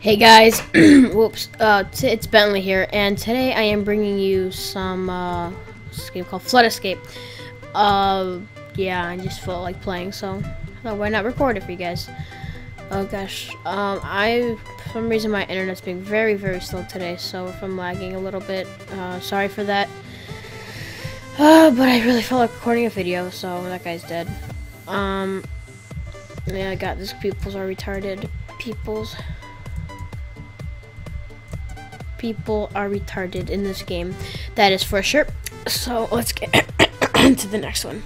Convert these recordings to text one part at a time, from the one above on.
Hey guys, whoops, uh, it's Bentley here, and today I am bringing you some, uh, this game called Flood Escape. Uh, yeah, I just felt like playing, so why not record it for you guys. Oh gosh, um, I, for some reason my internet's being very, very slow today, so if I'm lagging a little bit, uh, sorry for that. Uh, but I really felt like recording a video, so that guy's dead. Um, yeah, I got this peoples are retarded. Peoples people are retarded in this game. That is for sure. So let's get into the next one.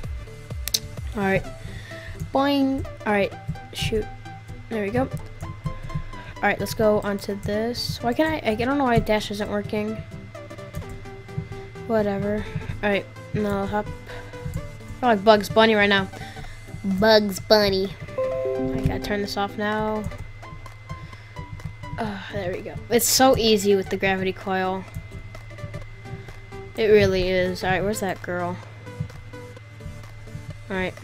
Alright. Boing. Alright. Shoot. There we go. Alright, let's go onto this. Why can I? I don't know why dash isn't working. Whatever. Alright. No, hop. I like Bugs Bunny right now. Bugs Bunny. I gotta turn this off now. Uh, there we go. It's so easy with the gravity coil. It really is. Alright, where's that girl? Alright.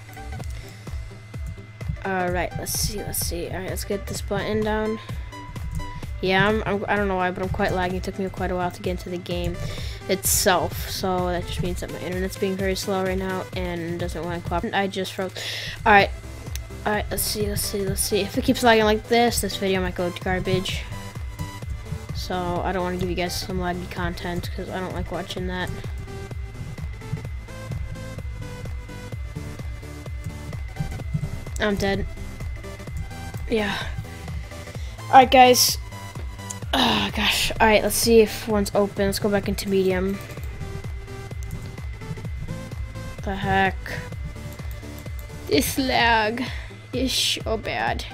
Alright, let's see, let's see. Alright, let's get this button down. Yeah, I'm, I'm, I do not know why, but I'm quite lagging. It took me quite a while to get into the game itself. So that just means that my internet's being very slow right now and doesn't want to cooperate. I just froze. Alright, Alright, let's see, let's see, let's see. If it keeps lagging like this, this video might go to garbage. So, I don't want to give you guys some laggy content, because I don't like watching that. I'm dead. Yeah. Alright, guys. Oh, gosh. Alright, let's see if one's open. Let's go back into medium. The heck? This lag is so bad.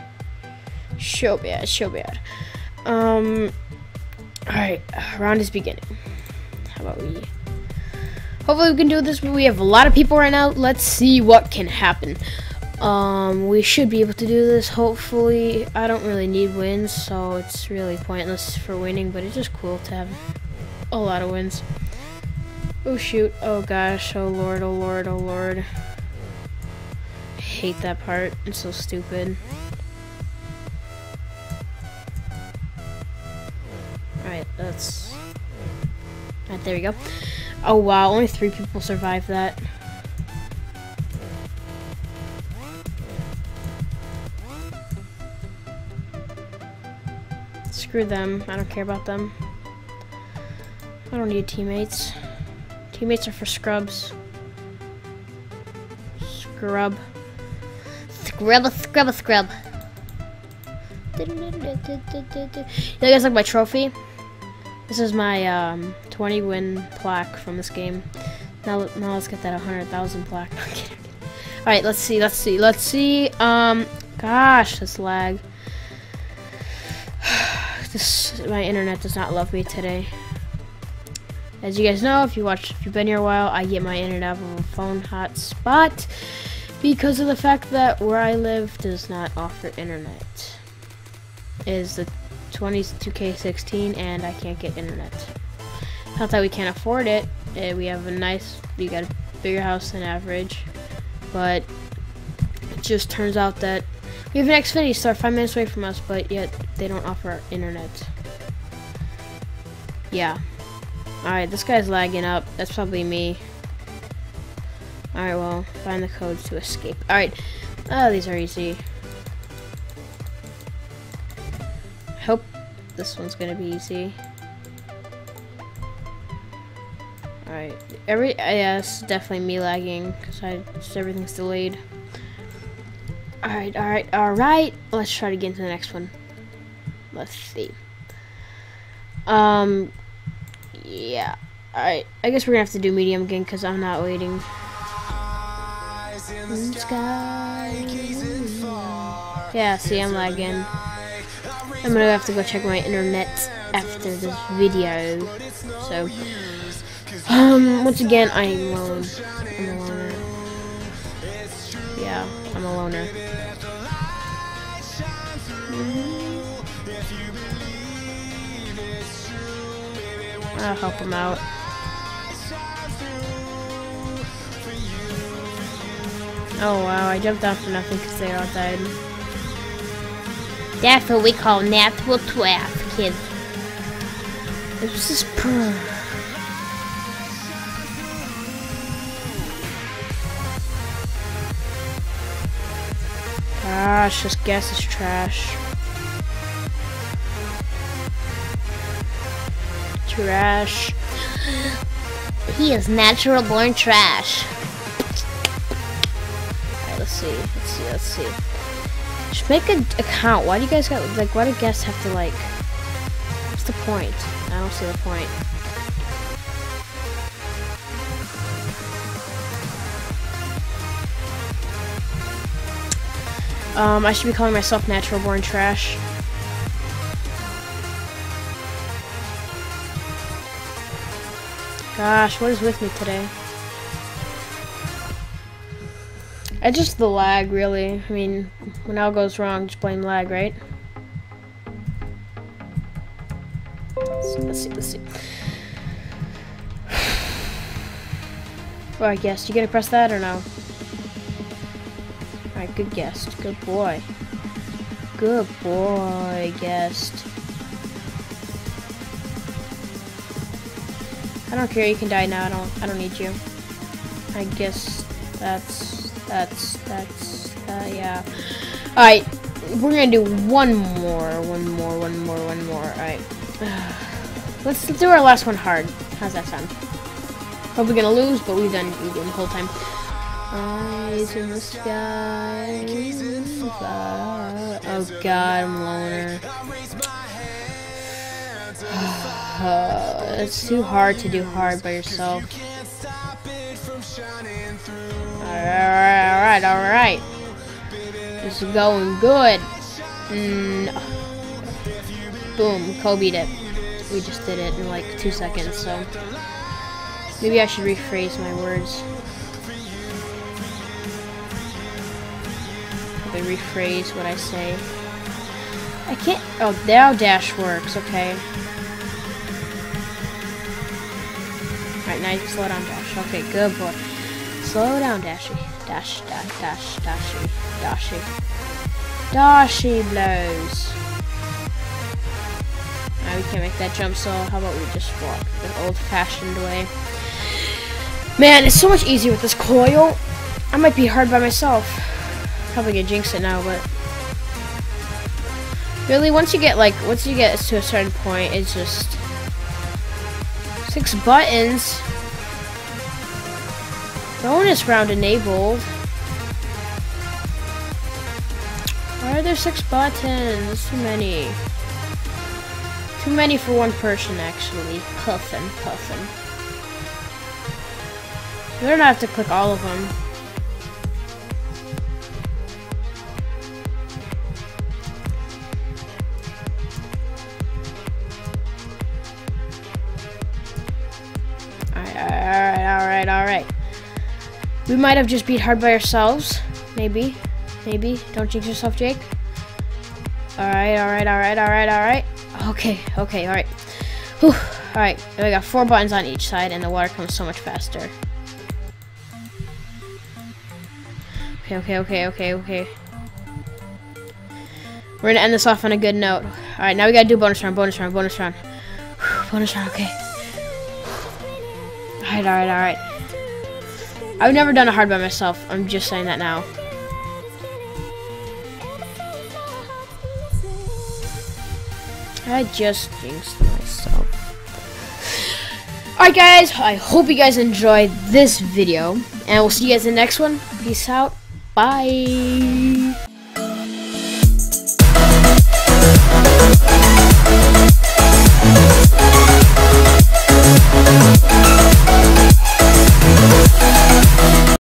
So bad, so bad. Um, alright, round is beginning. How about we... Hopefully we can do this, we have a lot of people right now. Let's see what can happen. Um, we should be able to do this, hopefully. I don't really need wins, so it's really pointless for winning, but it's just cool to have a lot of wins. Oh shoot, oh gosh, oh lord, oh lord, oh lord hate that part. It's so stupid. Alright, that's... Alright, there we go. Oh wow, only three people survived that. Screw them. I don't care about them. I don't need teammates. Teammates are for scrubs. Scrub. Scrub a scrub a scrub. You guys like my trophy? This is my um, 20 win plaque from this game. Now, now let's get that 100,000 plaque. Alright, let's see, let's see, let's see. Um, gosh, this lag. this, my internet does not love me today. As you guys know, if you watch, if you've been here a while, I get my internet off of a phone hotspot because of the fact that where I live does not offer internet. It is the 22K16 and I can't get internet. Not that we can't afford it. Uh, we have a nice, we got a bigger house than average, but it just turns out that we have an Xfinity store five minutes away from us, but yet they don't offer internet. Yeah. Alright, this guy's lagging up. That's probably me. Alright, well, find the codes to escape. Alright. Oh, these are easy. I hope this one's gonna be easy. Alright. Every yeah, it's definitely me lagging because I just everything's delayed. Alright, alright, alright. Let's try to get into the next one. Let's see. Um yeah. Alright. I guess we're gonna have to do medium again because I'm not waiting sky. Yeah, see, I'm lagging. I'm gonna have to go check my internet after this video. So, um, once again, I am alone. I'm. Yeah, I'm a loner. I'll help him out. Oh wow, I jumped off for nothing because they all died. That's what we call natural 12, kids. This is purr. Gosh, this gas is trash. Trash. He is natural born trash. See. Let's see. Let's see. Just make an account. Why do you guys got like? Why do guests have to like? What's the point? I don't see the point. Um, I should be calling myself natural born trash. Gosh, what is with me today? It's just the lag, really. I mean, when all goes wrong, just blame lag, right? Let's see, let's see, let's see. Well, I guess. You gonna press that or no? Alright, good guest. Good boy. Good boy, guest. I don't care, you can die now, I don't I don't need you. I guess that's that's that's uh, yeah. Alright, we're gonna do one more, one more, one more, one more. Alright. Let's do our last one hard. How's that sound? Probably gonna lose, but we've done we've done the whole time. Eyes in the sky. Oh god, I'm loner. It's too hard to do hard by yourself. Alright, alright, alright. This is going good. Mm. Boom, Kobe did. We just did it in like two seconds, so. Maybe I should rephrase my words. Probably rephrase what I say. I can't. Oh, now dash works. Okay. Alright, now you slow down, Dash. Okay, good boy. Slow down, Dashy. Dash, dash, dash, Dashy. Dashy. Dashy blows. Now we can't make that jump, so how about we just walk the old-fashioned way. Man, it's so much easier with this coil. I might be hard by myself. Probably gonna jinx it now, but... Really, once you get, like, once you get to a certain point, it's just... Six buttons. Bonus round enabled. Why are there six buttons? Too many. Too many for one person, actually. Puffin, puffin. You don't have to click all of them. We might have just beat hard by ourselves. Maybe. Maybe. Don't jinx yourself, Jake. Alright, alright, alright, alright, alright. Okay, okay, alright. Alright, we got four buttons on each side and the water comes so much faster. Okay, okay, okay, okay, okay. We're gonna end this off on a good note. Alright, now we gotta do bonus round, bonus round, bonus round. Bonus round, okay. Alright, alright, alright. I've never done a hard by myself. I'm just saying that now. I just jinxed myself. Alright guys, I hope you guys enjoyed this video. And we'll see you guys in the next one. Peace out. Bye.